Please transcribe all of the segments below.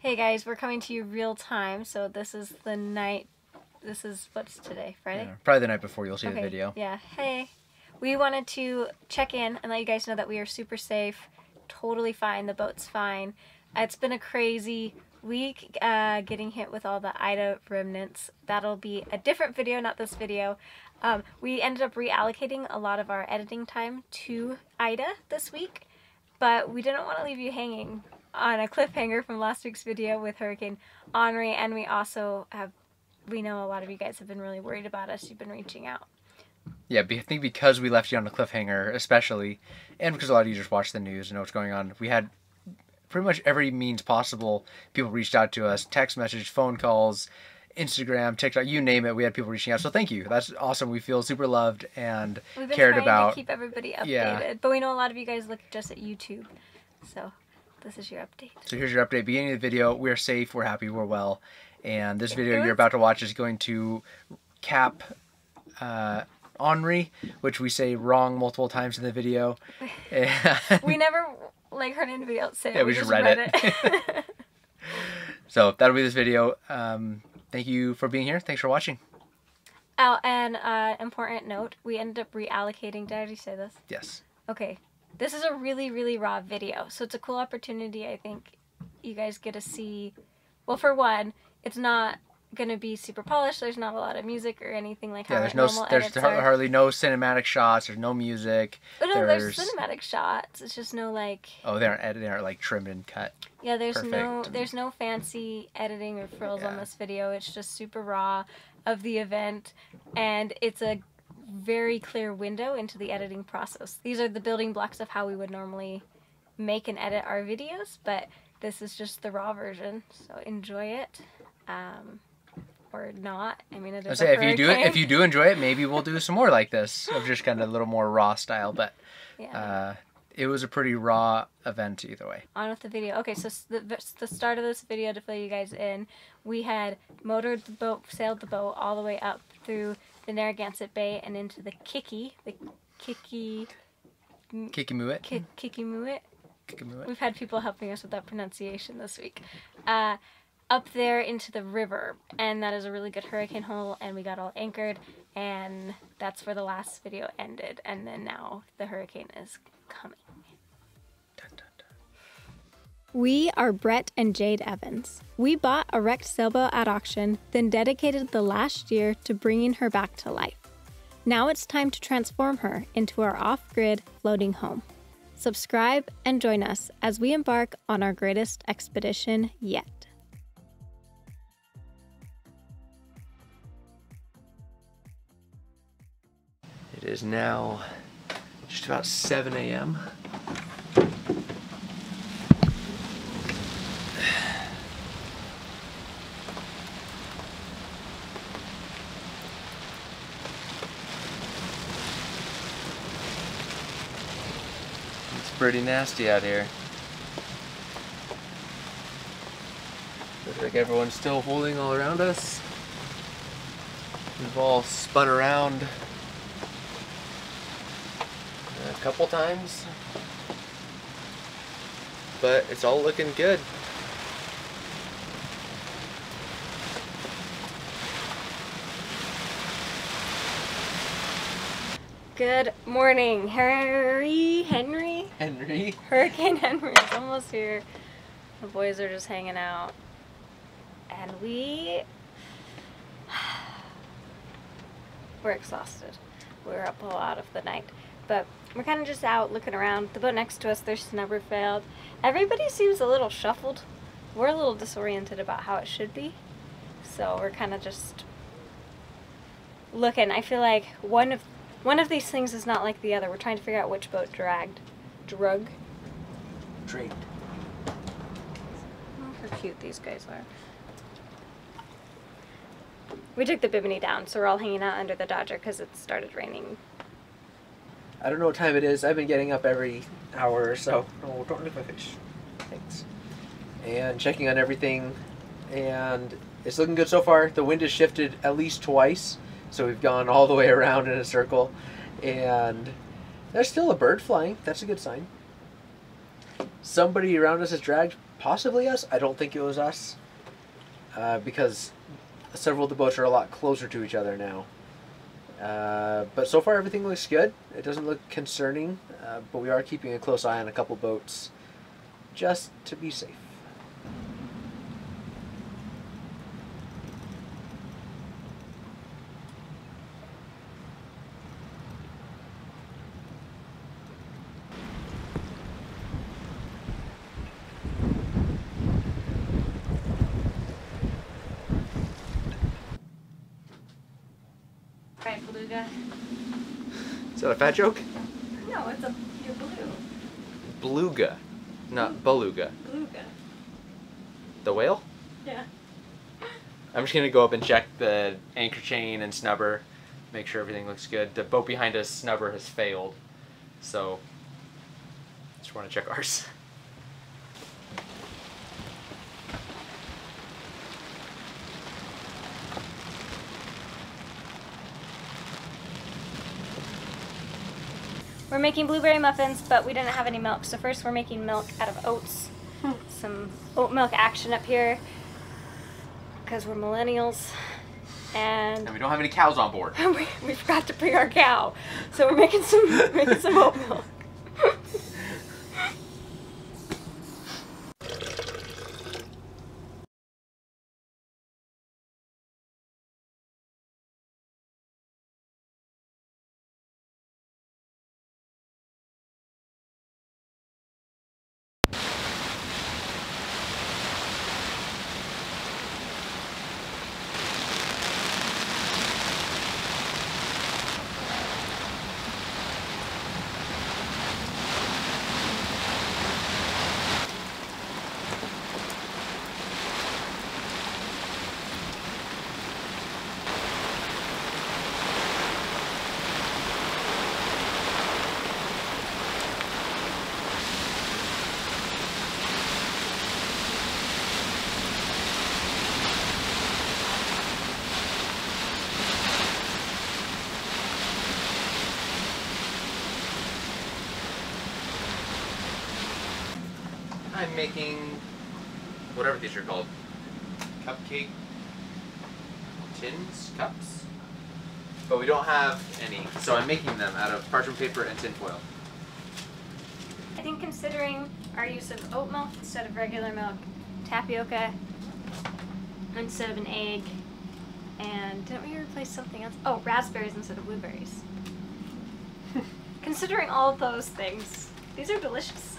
Hey guys, we're coming to you real time. So this is the night. This is what's today, Friday. Yeah, probably the night before you'll see the video. Yeah. Hey, we wanted to check in and let you guys know that we are super safe, totally fine. The boat's fine. It's been a crazy week uh, getting hit with all the Ida remnants. That'll be a different video, not this video. Um, we ended up reallocating a lot of our editing time to Ida this week, but we didn't want to leave you hanging on a cliffhanger from last week's video with Hurricane Henri, and we also have, we know a lot of you guys have been really worried about us. You've been reaching out. Yeah, I think because we left you on a cliffhanger, especially, and because a lot of you just watch the news and know what's going on, we had pretty much every means possible. People reached out to us, text message, phone calls, Instagram, TikTok, you name it. We had people reaching out. So thank you. That's awesome. We feel super loved and We've been cared trying about. to keep everybody updated, Yeah. but we know a lot of you guys look just at YouTube, so this is your update. So here's your update. Beginning of the video, we're safe, we're happy, we're well. And this video you're about to watch is going to cap uh, Henri, which we say wrong multiple times in the video. We never like heard anybody else say it. Yeah, we just read it. so that'll be this video. Um, thank you for being here. Thanks for watching. oh, and uh, important note: we ended up reallocating. Did I already say this? Yes. Okay, this is a really, really raw video, so it's a cool opportunity. I think you guys get to see. Well, for one, it's not gonna be super polished. There's not a lot of music or anything like how Yeah, there's no there's are. hardly no cinematic shots. There's no music. Oh, no, there's... there's- cinematic shots. It's just no like. Oh, they aren't edited. They aren't like trimmed and cut. Yeah, there's no there's no fancy editing or frills on this video. It's just super raw of the event and it's a very clear window into the editing process. These are the building blocks of how we would normally make and edit our videos, but this is just the raw version. So enjoy it. Um, or not. I mean, it I say if you do it, if you do enjoy it, maybe we'll do some more like this of just kind of a little more raw style. But yeah. uh, it was a pretty raw event either way. on with the video. Okay, so the, the start of this video to fill you guys in, we had motored the boat, sailed the boat all the way up through the Narragansett Bay and into the Kiki, the Kiki, Kickemuit. Ki- Kickemuit. Kickemuit. We've had people helping us with that pronunciation this week. Uh, up there into the river, and that is a really good hurricane hole, and we got all anchored, and that's where the last video ended, and then now the hurricane is coming. We are Brett and Jade Evans. We bought a wrecked sailboat at auction, then dedicated the last year to bringing her back to life. Now it's time to transform her into our off grid floating home. Subscribe and join us as we embark on our greatest expedition yet. It is now just about 7 a.m. pretty nasty out here. Looks like everyone's still holding all around us. We've all spun around a couple times. But it's all looking good. Good morning, Harry, Henry. Henry. Hurricane Henry is almost here. The boys are just hanging out. And we. We're exhausted. We were up a lot of the night. But we're kind of just out looking around. The boat next to us, their snubber failed. Everybody seems a little shuffled. We're a little disoriented about how it should be. So we're kind of just looking. I feel like one of one of these things is not like the other. We're trying to figure out which boat dragged. Drug. Draped. Oh, how cute these guys are. We took the Bimini down, so we're all hanging out under the Dodger because it started raining. I don't know what time it is. I've been getting up every hour or so. Oh, don't lick my fish. Thanks. And checking on everything. And it's looking good so far. The wind has shifted at least twice. So we've gone all the way around in a circle. And there's still a bird flying. That's a good sign. Somebody around us has dragged possibly us. I don't think it was us uh, because several of the boats are a lot closer to each other now. Uh, but so far, everything looks good. It doesn't look concerning, uh, but we are keeping a close eye on a couple boats just to be safe. Is that a fat joke? No, it's a you're blue. Beluga, not beluga. Beluga. The whale? Yeah. I'm just gonna go up and check the anchor chain and snubber, make sure everything looks good. The boat behind us snubber has failed, so just want to check ours. We're making blueberry muffins, but we didn't have any milk. So first we're making milk out of oats. Hmm. Some oat milk action up here because we're millennials. And And we don't have any cows on board. we, we forgot to bring our cow. So we're making some making some oat milk. I'm making whatever these are called. Cupcake tins, cups. But we don't have any, so I'm making them out of parchment paper and tinfoil. I think considering our use of oat milk instead of regular milk, tapioca instead of an egg, and didn't we replace something else? Oh, raspberries instead of blueberries. considering all of those things, these are delicious.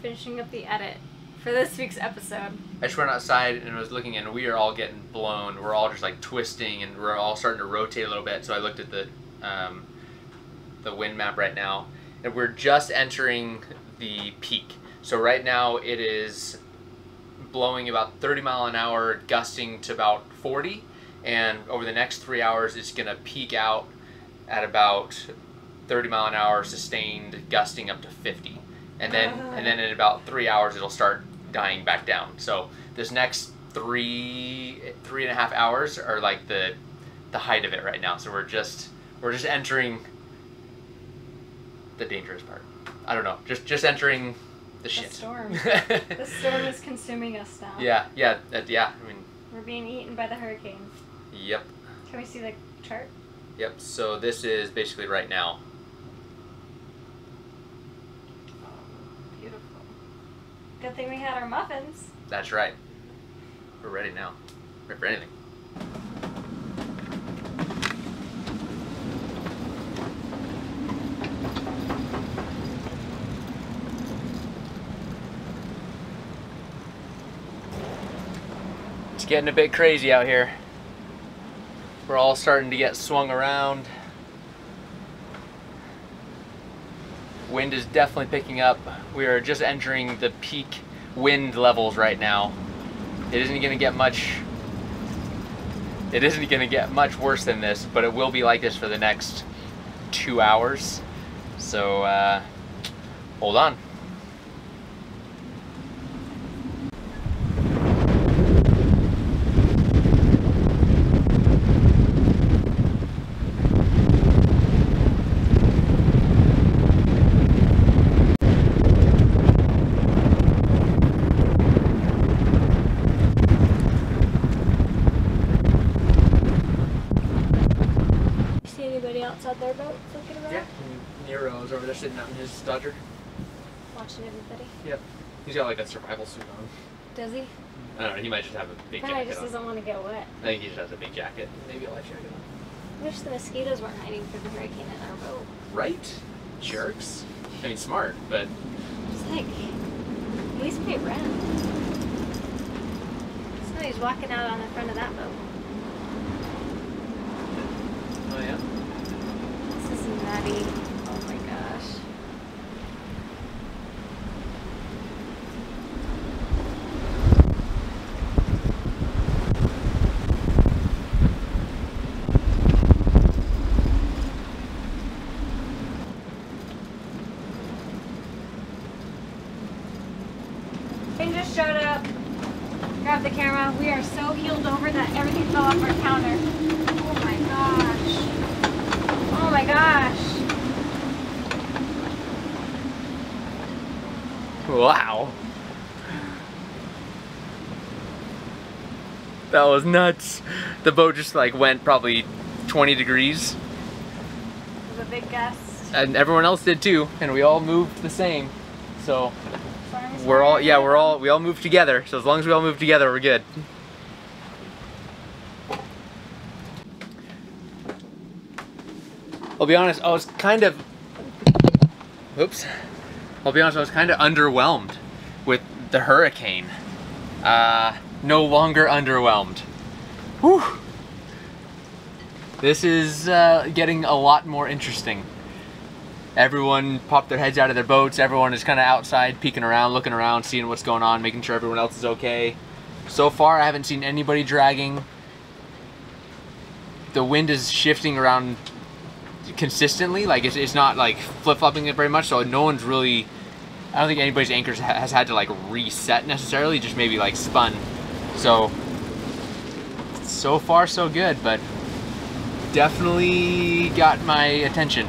Finishing up the edit for this week's episode. I just went outside and was looking, and we are all getting blown. We're all just like twisting, and we're all starting to rotate a little bit. So I looked at the um, the wind map right now, and we're just entering the peak. So right now it is blowing about 30 mile an hour, gusting to about 40, and over the next three hours it's gonna peak out at about 30 mile an hour, sustained, gusting up to 50, and then ah. and then in about three hours it'll start dying back down. So this next three three and a half hours are like the the height of it right now. So we're just we're just entering the dangerous part. I don't know, just just entering the shit. storm. The storm is consuming us now. yeah, yeah, that, yeah. I mean, We're being eaten by the hurricane. yep, Can we see the chart? yep. So this is basically right now. Beautiful. Good thing we had our muffins. That's right. We're ready now. Ready for anything. Getting a bit crazy out here. We're all starting to get swung around. Wind is definitely picking up. We are just entering the peak wind levels right now. It isn't going to get much it isn't going to get much worse than this, but it will be like this for the next 2 hours. So uh hold on. saw their boat looking around, Yeah. Nero's over there sitting out in his Dodger. watching everybody. Yep. He's got like a survival suit on. Does he? I don't know. He might just have a big Probably jacket just on. doesn't want to get wet. I think he just has a big jacket. Maybe a life jacket on. I wish the mosquitoes weren't hiding from the hurricane in our boat. Right? Jerks. I mean, smart, but It's like, at least pay rent. Somebody's walking out on the front of that boat. oh yeah. Nutty. Oh my gosh. Just showed up. Grab the camera. We are so healed over that everything fell off our counter. Oh my gosh. Oh my gosh. Wow. That was nuts. The boat just like went probably 20 degrees, It was a big gust. and everyone else did too, and we all moved the same. So Farmers we're all yeah we're all we all moved together. So as long as we all move together, we're good. I'll be honest, I was kind of oops. I'll be honest, I was kind of underwhelmed with the hurricane. Uh, no longer underwhelmed. Whew. This is uh, getting a lot more interesting. Everyone popped their heads out of their boats. Everyone is kind of outside, peeking around, looking around, seeing what's going on, making sure everyone else is okay. So far, I haven't seen anybody dragging. The wind is shifting around consistently. Like it's, it's not like flip flopping it very much. So no one's really. I don't think anybody's anchors ha- has had to like reset necessarily. Just maybe like spun. So so far so good, but definitely got my attention.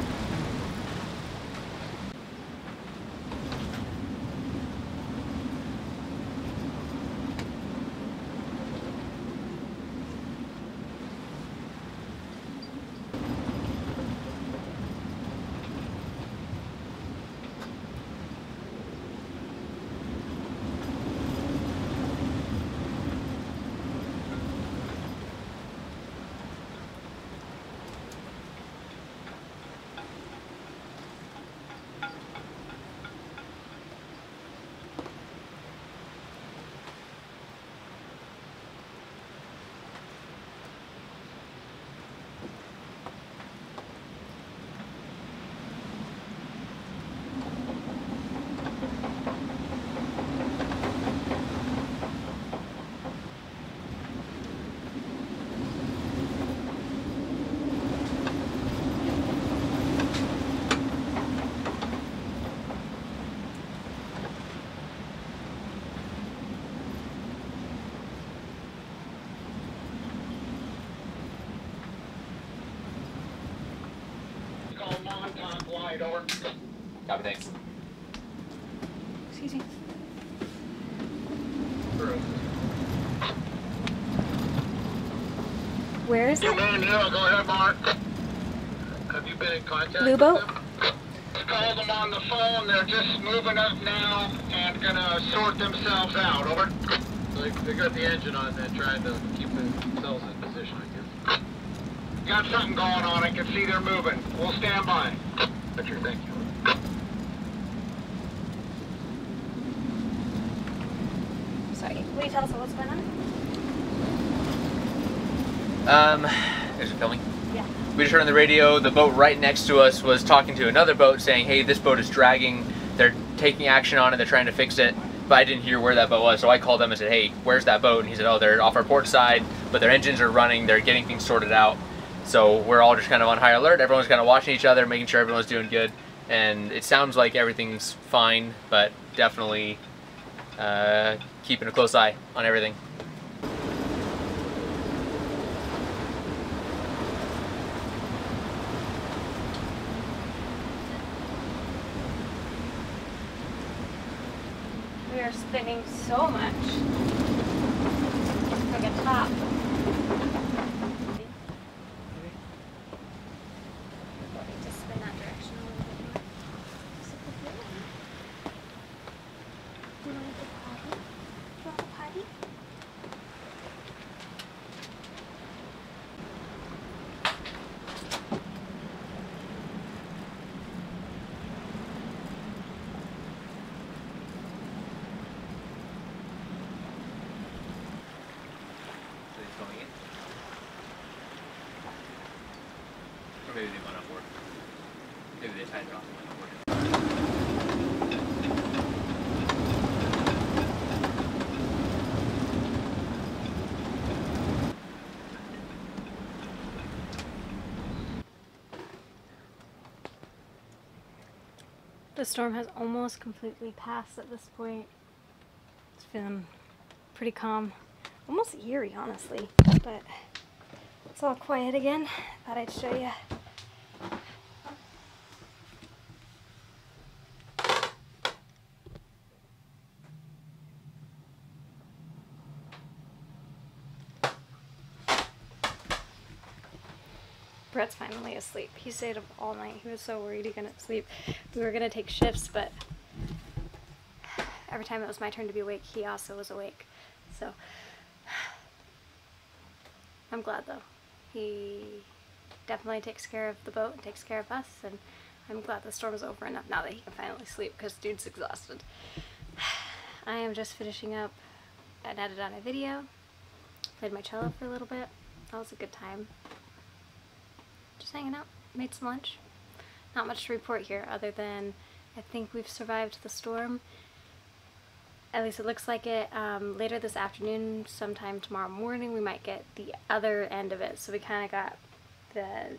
Call Montauk wide over. Copy, thanks. Excuse me. Where is You it? man here, go ahead, Mark. Have you been in contact Blue with boat? them? Called them on the phone. They're just moving up now and gonna sort themselves out. Over. They, they got the engine on there trying to keep themselves in position, I guess. Got something going on. I can see they're moving. We'll stand by. Roger, thank you. Sorry. Will you tell us what's going on? Um, is it filming? Yeah. We just heard on the radio the boat right next to us was talking to another boat saying, hey, this boat is dragging. They're taking action on it. They're trying to fix it. But I didn't hear where that boat was. So I called them and said, hey, where's that boat? And he said, oh, they're off our port side, but their engines are running. They're getting things sorted out. So we're all just kind of on high alert. Everyone's kind of watching each other, making sure everyone's doing good. And it sounds like everything's fine, but definitely uh, keeping a close eye on everything. We are spinning so much. Like a top. Or maybe they went on board. The storm has almost completely passed at this point. It's been pretty calm, almost eerie, honestly. But it's all quiet again. Thought I'd show you. Brett's finally asleep. He stayed up all night. He was so worried he couldn't sleep. We were gonna take shifts, but every time it was my turn to be awake, he also was awake. So I'm glad though. He definitely takes care of the boat and takes care of us, and I'm glad the storm's over enough now that he can finally sleep because dude's exhausted. I am just finishing up an edit on a video. Played my cello for a little bit. That was a good time just hanging out. Made some lunch. Not much to report here other than I think we've survived the storm. At least it looks like it. Um, later this afternoon, sometime tomorrow morning, we might get the other end of it. So we kind of got the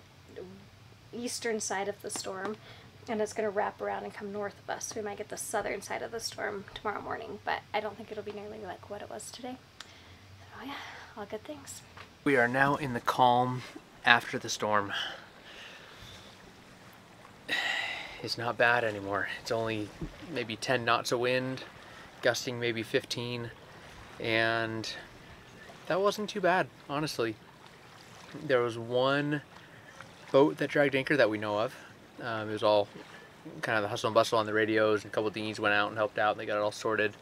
eastern side of the storm and it's going to wrap around and come north of us. So we might get the southern side of the storm tomorrow morning, but I don't think it'll be nearly like what it was today. So yeah, all good things. We are now in the calm after the storm. It's not bad anymore. It's only maybe 10 knots of wind, gusting maybe 15, and that wasn't too bad, honestly. There was one boat that dragged anchor that we know of. Um, it was all kind of the hustle and bustle on the radios, and a couple of dinghies went out and helped out, and they got it all sorted.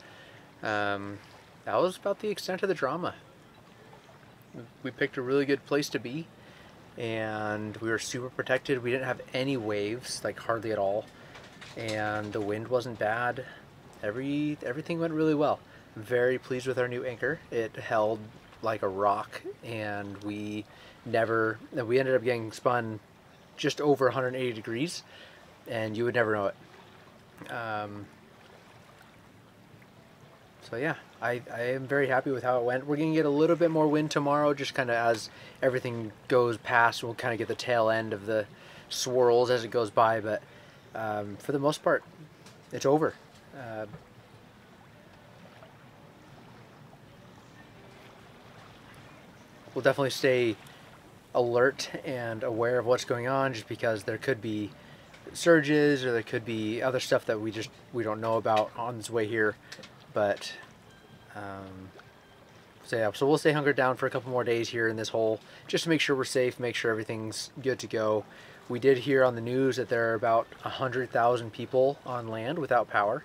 Um, that was about the extent of the drama. We picked a really good place to be and we were super protected. We didn't have any waves, like hardly at all, and the wind wasn't bad. Every everything went really well. I'm very pleased with our new anchor. It held like a rock, and we never. We ended up getting spun just over 180 degrees, and you would never know it. Um, so yeah, I, I am very happy with how it went. We're gonna get a little bit more wind tomorrow, just kind of as everything goes past. We'll kind of get the tail end of the swirls as it goes by, but um, for the most part, it's over. Uh, we'll definitely stay alert and aware of what's going on, just because there could be surges or there could be other stuff that we just we don't know about on this way here but um, so yeah so we'll stay hunkered down for a couple more days here in this hole just to make sure we're safe make sure everything's good to go. We did hear on the news that there are about 100,000 people on land without power.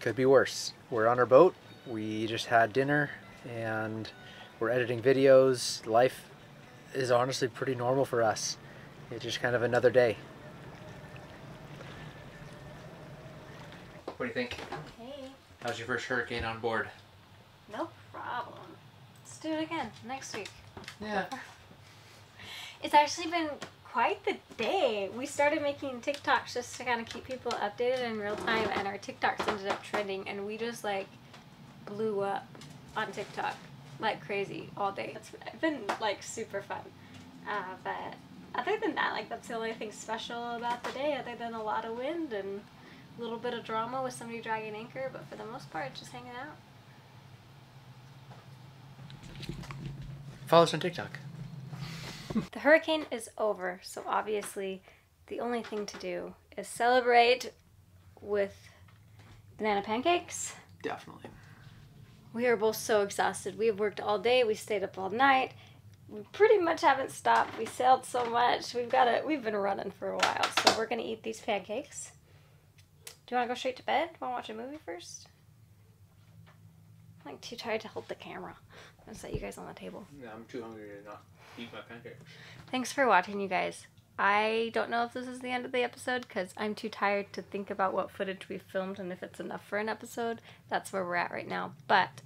Could be worse. We're on our boat. We just had dinner and we're editing videos. Life is honestly pretty normal for us. It's just kind of another day What do you think? Hey. How's your first hurricane on board? No problem. Let's do it again next week. Yeah. It's actually been quite the day. We started making TikToks just to kind of keep people updated in real time, and our TikToks ended up trending, and we just like blew up on TikTok like crazy all day. It's been like super fun. Uh, but other than that, like that's the only thing special about the day, other than a lot of wind and a little bit of drama with somebody dragging anchor. But for the most part, just hanging out. Follow us on TikTok. The hurricane is over, so obviously the only thing to do is celebrate with banana pancakes. definitely We are both so exhausted. We have worked all day, we stayed up all night. We pretty much haven't stopped. We sailed so much. We've got it. We've been running for a while. So we're going to eat these pancakes. Do you want to go straight to bed? Want to watch a movie first? I'm like too tired to hold the camera. I'm to set you guys on the table. Yeah, I'm too hungry to not eat my pancakes. Thanks for watching, you guys. I don't know if this is the end of the episode because I'm too tired to think about what footage we filmed and if it's enough for an episode. That's where we're at right now. But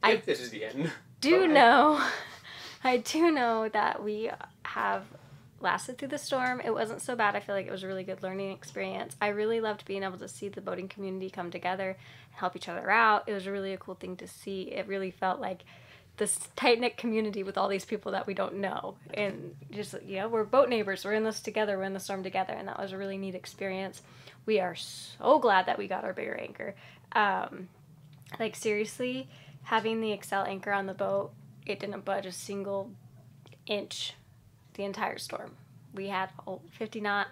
I If this is the end. do know, I do know that we have lasted through the storm. It wasn't so bad. I feel like it was a really good learning experience. I really loved being able to see the boating community come together and help each other out. It was really a cool thing to see. It really felt like this tight knit community with all these people that we don't know. And just, you know, we're boat neighbors. We're in this together. We're in the storm together. And that was a really neat experience. We are so glad that we got our bigger anchor. Um, like, seriously, having the Excel anchor on the boat, it didn't budge a single inch the entire storm. We had 50 knot,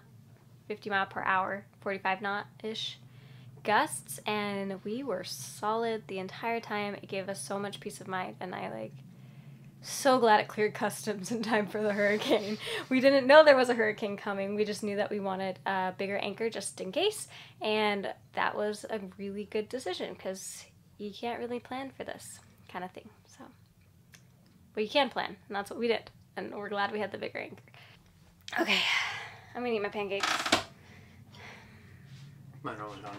50 mile per hour, 45 knot ish gusts, and we were solid the entire time. It gave us so much peace of mind, and I like so glad it cleared customs in time for the hurricane. We didn't know there was a hurricane coming. We just knew that we wanted a bigger anchor just in case, and that was a really good decision because you can't really plan for this kind of thing. So, but you can plan, and that's what we did and we're glad we had the bigger anchor. Okay, I'm gonna eat my pancakes. Mine are only gone.